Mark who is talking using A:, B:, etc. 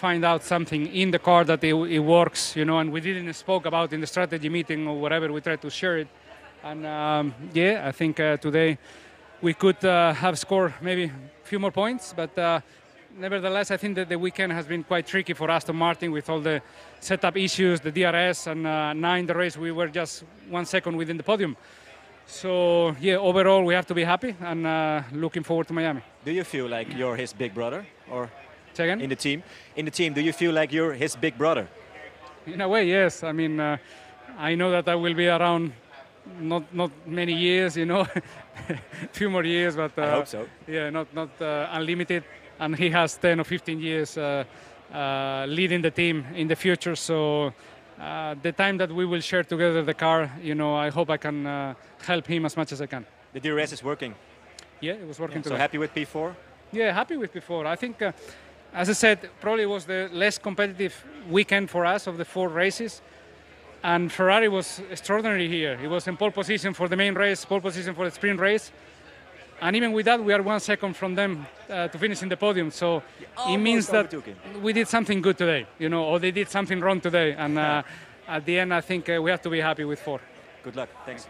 A: find out something in the car that it, it works, you know, and we didn't spoke about in the strategy meeting or whatever. We tried to share it, and um, yeah, I think uh, today we could uh, have scored maybe a few more points, but. Uh, nevertheless, I think that the weekend has been quite tricky for Aston Martin with all the setup issues, the DRS, and uh, now in the race we were just one second within the podium. So yeah, overall we have to be happy and uh, looking forward to Miami.
B: Do you feel like you're his big brother, or
A: again?
B: in the team? In the team, do you feel like you're his big brother?
A: In a way, yes. I mean, uh, I know that I will be around not not many years, you know, a few more years, but uh,
B: I hope so.
A: Yeah, not not uh, unlimited, and he has 10 or 15 years uh, uh, leading the team in the future. So. Uh, the time that we will share together the car, you know, I hope I can uh, help him as much as I can.
B: The DRS is working.
A: Yeah, it was working
B: So
A: today.
B: happy with P4?
A: Yeah, happy with P4. I think, uh, as I said, probably was the less competitive weekend for us of the four races. And Ferrari was extraordinary here. He was in pole position for the main race, pole position for the sprint race. And even with that, we are one second from them uh, to finish in the podium. So it means that we did something good today, you know, or they did something wrong today. And uh, at the end, I think uh, we have to be happy with four.
B: Good luck. Thanks.